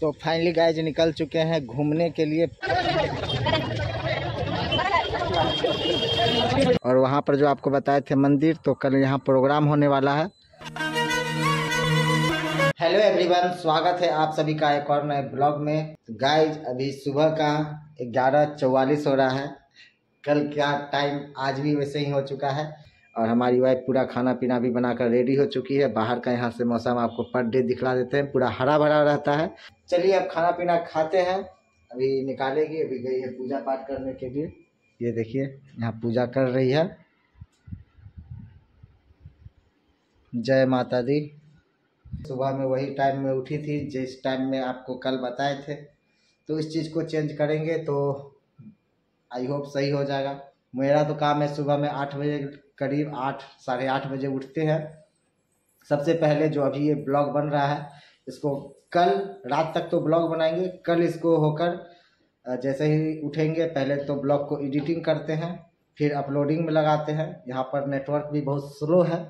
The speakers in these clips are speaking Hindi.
तो फाइनली गाइज़ निकल चुके हैं घूमने के लिए। और वहाँ पर जो आपको बताए थे मंदिर तो कल यहाँ प्रोग्राम होने वाला है। हेलो एवरीवन स्वागत है आप सभी का एक और नए ब्लॉग में। गाइज़ अभी सुबह का ग्यारह चौवालीस हो रहा है। कल क्या टाइम आज भी वैसे ही हो चुका है। और हमारी वाइफ पूरा खाना पीना भी बनाकर रेडी हो चुकी है। बाहर का यहाँ से मौसम आपको पर डे दिखला देते हैं। पूरा हरा भरा रहता है। चलिए अब खाना पीना खाते हैं। अभी निकालेगी, अभी गई है पूजा पाठ करने के लिए। ये देखिए, यहाँ पूजा कर रही है। जय माता दी सुबह में वही टाइम में उठी थी, जिस टाइम में आपको कल बताए थे। तो इस चीज़ को चेंज करेंगे तो आई होप सही हो जाएगा। मेरा तो काम है सुबह में आठ बजे करीब आठ, साढ़े आठ बजे उठते हैं। सबसे पहले जो अभी ये ब्लॉग बन रहा है, इसको कल रात तक तो ब्लॉग बनाएँगे, कल इसको होकर जैसे ही उठेंगे, पहले तो ब्लॉग को एडिटिंग करते हैं, फिर अपलोडिंग में लगाते हैं। यहाँ पर नेटवर्क भी बहुत स्लो है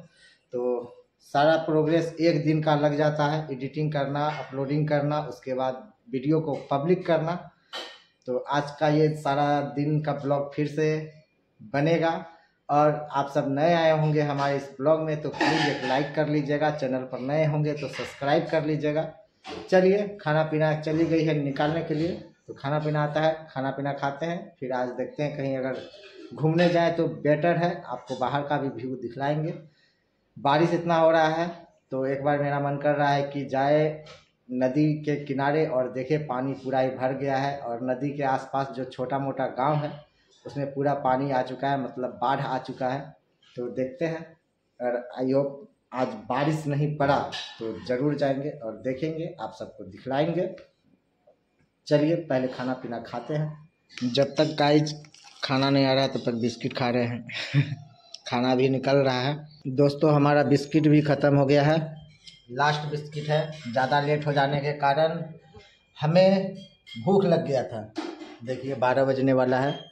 तो सारा प्रोग्रेस एक दिन का लग जाता है। एडिटिंग करना, अपलोडिंग करना, उसके बाद वीडियो को पब्लिक करना। तो आज का ये सारा दिन का ब्लॉग फिर से बनेगा। और आप सब नए आए होंगे हमारे इस ब्लॉग में तो प्लीज़ एक लाइक कर लीजिएगा, चैनल पर नए होंगे तो सब्सक्राइब कर लीजिएगा। चलिए खाना पीना चली गई है निकालने के लिए तो खाना पीना आता है खाना पीना खाते हैं, फिर आज देखते हैं कहीं अगर घूमने जाए तो बेटर है, आपको बाहर का भी व्यू दिखलाएँगे। बारिश इतना हो रहा है तो एक बार मेरा मन कर रहा है कि जाए नदी के किनारे और देखे, पानी पूरा ही भर गया है और नदी के आसपास जो छोटा मोटा गाँव है उसमें पूरा पानी आ चुका है मतलब बाढ़ आ चुका है। तो देखते हैं, और आई होप आज बारिश नहीं पड़ा तो ज़रूर जाएँगे और देखेंगे, आप सबको दिखलाएँगे। चलिए, पहले खाना पीना खाते हैं। जब तक गाइज़ खाना नहीं आ रहा तब तक बिस्किट खा रहे हैं। खाना भी निकल रहा है। दोस्तों, हमारा बिस्किट भी ख़त्म हो गया है। लास्ट बिस्किट है, ज़्यादा लेट हो जाने के कारण हमें भूख लग गया था। देखिए, बारह बजने वाला है।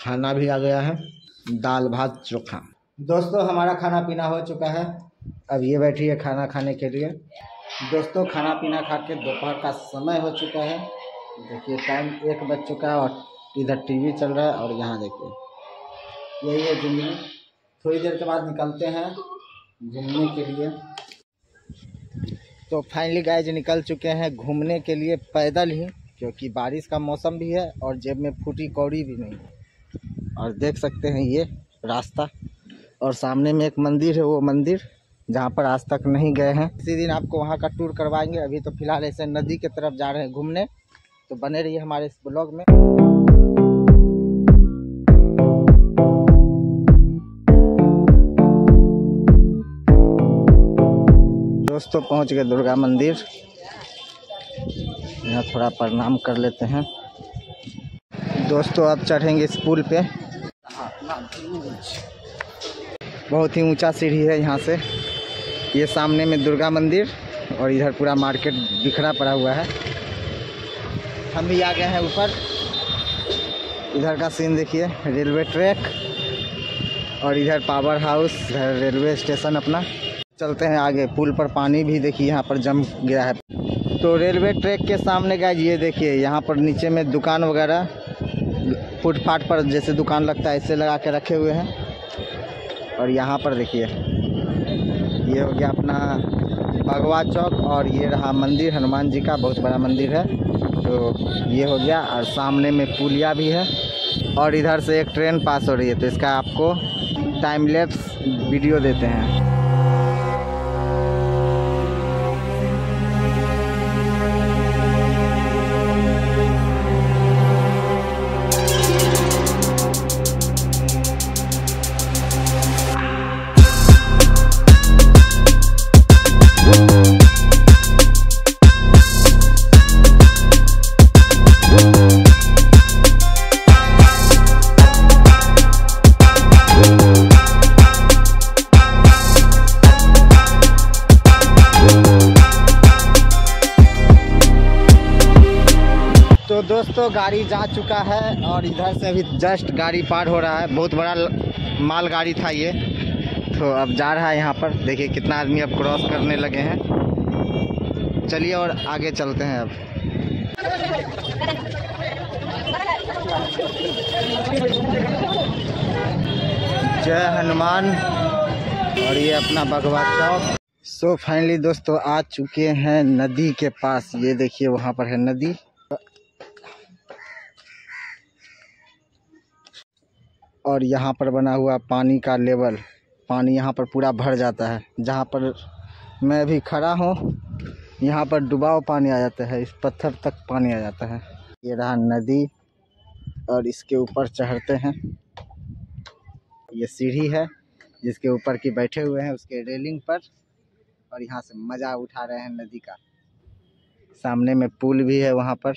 खाना भी आ गया है, दाल भात चोखा। दोस्तों, हमारा खाना पीना हो चुका है। अब ये बैठी है खाना खाने के लिए। दोस्तों, खाना पीना खा के दोपहर का समय हो चुका है। देखिए, टाइम एक बज चुका है और इधर टीवी चल रहा है और यहाँ देखिए। यही है ज़िंदगी। थोड़ी देर के बाद निकलते हैं घूमने के लिए। तो फाइनली गाइज़ निकल चुके हैं घूमने के लिए पैदल ही, क्योंकि बारिश का मौसम भी है और जेब में फूटी कौड़ी भी नहीं है। और देख सकते हैं ये रास्ता। और सामने में एक मंदिर है, वो मंदिर, जहाँ पर आज तक नहीं गए हैं। इसी दिन आपको वहाँ का टूर करवाएँगे। अभी तो फ़िलहाल ऐसे नदी की तरफ़ जा रहे हैं घूमने। तो बने रहिए हमारे इस ब्लॉग में। दोस्तों, पहुँच गए दुर्गा मंदिर। यहाँ थोड़ा प्रणाम कर लेते हैं। दोस्तों अब चढ़ेंगे इस पुल पे। बहुत ही ऊँचा सीढ़ी है यहाँ से। ये सामने में दुर्गा मंदिर और इधर पूरा मार्केट बिखरा पड़ा हुआ है। हम भी आ गए हैं ऊपर। इधर का सीन देखिए रेलवे ट्रैक और इधर पावर हाउस इधर रेलवे स्टेशन अपना। चलते हैं आगे, पुल पर पानी भी देखिए, यहाँ पर जम गया है। तो रेलवे ट्रैक के सामने का ये देखिए, यहाँ पर नीचे में दुकान वगैरह फुटपाथ पर जैसे दुकान लगता है, ऐसे लगा के रखे हुए हैं। और यहाँ पर देखिए, ये हो गया अपना भगवा चौक और ये रहा मंदिर, हनुमान जी का बहुत बड़ा मंदिर है। तो ये हो गया, और सामने में पुलिया भी है। और इधर से एक ट्रेन पास हो रही है तो इसका आपको टाइम लैप्स वीडियो देते हैं। तो दोस्तों, गाड़ी जा चुका है और इधर से अभी जस्ट गाड़ी पार हो रहा है। बहुत बड़ा माल गाड़ी था ये। तो अब जा रहा है यहाँ पर। देखिए कितना आदमी अब क्रॉस करने लगे हैं। चलिए और आगे चलते हैं अब। जय हनुमान। और ये अपना भगवा चौक। सो फाइनली दोस्तों, आ चुके हैं नदी के पास। ये देखिए, वहाँ पर है नदी। और यहाँ पर बना हुआ पानी का लेवल, पानी यहाँ पर पूरा भर जाता है। जहाँ पर मैं भी खड़ा हूँ, यहाँ पर डुबाव पानी आ जाता है, इस पत्थर तक पानी आ जाता है। ये रहा नदी और इसके ऊपर चढ़ते हैं। ये सीढ़ी है, जिसके ऊपर की बैठे हुए हैं, उसके रेलिंग पर और यहाँ से मज़ा उठा रहे हैं नदी का। सामने में पुल भी है वहाँ पर।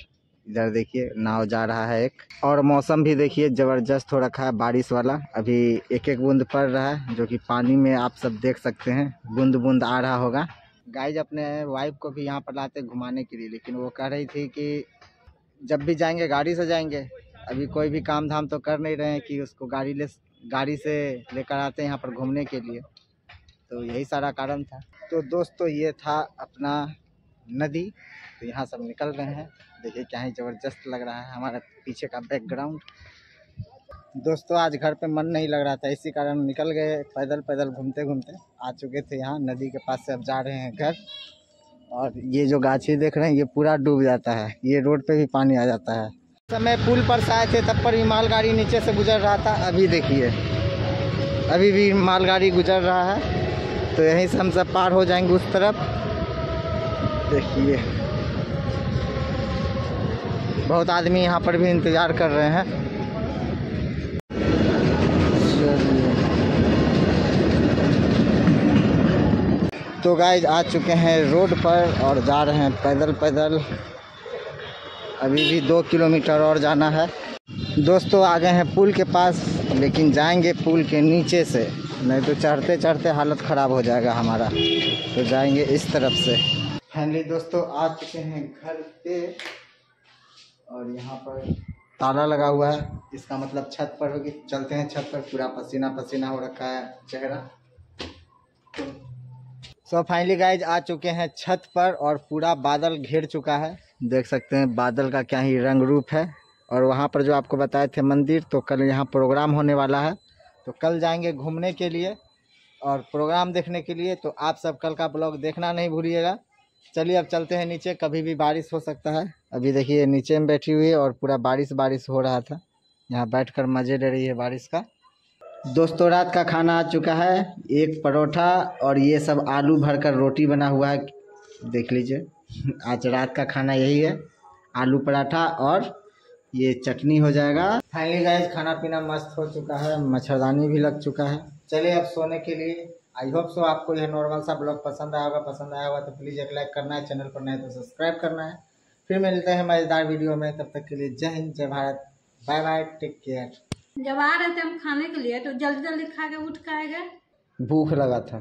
इधर देखिए, नाव जा रहा है एक। और मौसम भी देखिए, ज़बरदस्त हो रखा है बारिश वाला। अभी एक एक बूंद पड़ रहा है, जो कि पानी में आप सब देख सकते हैं बूंद बूंद आ रहा होगा। गाइज़ अपने वाइफ को भी यहाँ पर लाते घुमाने के लिए, लेकिन वो कह रही थी कि जब भी जाएँगे, गाड़ी से जाएँगे, अभी कोई भी काम धाम तो कर नहीं रहे हैं कि उसको गाड़ी ले, गाड़ी से लेकर आते हैं यहाँ पर घूमने के लिए। तो यही सारा कारण था। तो दोस्तों, ये था अपना नदी। तो यहाँ सब निकल रहे हैं। देखिए क्या ही ज़बरदस्त लग रहा है हमारा पीछे का बैकग्राउंड दोस्तों, आज घर पे मन नहीं लग रहा था, इसी कारण निकल गए पैदल पैदल घूमते घूमते। आ चुके थे यहाँ, नदी के पास से अब जा रहे हैं घर। और ये जो गाछी देख रहे हैं, ये पूरा डूब जाता है। ये रोड पे भी पानी आ जाता है। समय पुल पर से आए थे, तब पर भी मालगाड़ी नीचे से गुजर रहा था। अभी देखिए, अभी भी मालगाड़ी गुजर रहा है। तो यहीं से हम सब पार हो जाएँगे उस तरफ़। देखिए। बहुत आदमी यहाँ पर भी इंतज़ार कर रहे हैं। तो गाइज़ आ चुके हैं रोड पर और जा रहे हैं पैदल पैदल। अभी भी दो किलोमीटर और जाना है। दोस्तों, आ गए हैं पुल के पास, लेकिन जाएँगे पुल के नीचे से। नहीं तो चढ़ते चढ़ते हालत ख़राब हो जाएगा हमारा। तो जाएँगे इस तरफ़ से। फाइनली दोस्तों, आ चुके हैं घर पे। और यहाँ पर ताला लगा हुआ है। इसका मतलब छत पर होगी। चलते हैं छत पर। पूरा पसीना पसीना हो रखा है चेहरा। सो फाइनली गाइज़ आ चुके हैं छत पर और पूरा बादल घेर चुका है। देख सकते हैं बादल का क्या ही रंग रूप है। और वहाँ पर जो आपको बताए थे मंदिर तो कल यहाँ प्रोग्राम होने वाला है। तो कल जाएँगे घूमने के लिए और प्रोग्राम देखने के लिए। तो आप सब कल का ब्लॉग देखना नहीं भूलिएगा। चलिए अब चलते हैं नीचे। कभी भी बारिश हो सकता है। अभी देखिए, नीचे में बैठी हुई है और पूरा बारिश बारिश हो रहा था। यहाँ बैठकर मज़े ले रही है बारिश का। दोस्तों, रात का खाना आ चुका है। एक परोठा और ये सब आलू भरकर रोटी बना हुआ है। देख लीजिए, आज रात का खाना यही है। आलू पराठा और ये चटनी हो जाएगा। फाइनली गाइस खाना पीना मस्त हो चुका है। मच्छरदानी भी लग चुका है। चलिए अब सोने के लिए आई होप सो आपको यह नॉर्मल सा ब्लॉग पसंद आया होगा पसंद आया होगा तो प्लीज़ एक लाइक करना है चैनल पर नए तो सब्सक्राइब करना है। फिर मिलते हैं मज़ेदार वीडियो में तब तक के लिए जय हिंद जय Bharat bye bye take care जब आ रहे थे हम खाने के लिए तो जल्दी जल्दी खा के उठ के आए गए। भूख लगा था।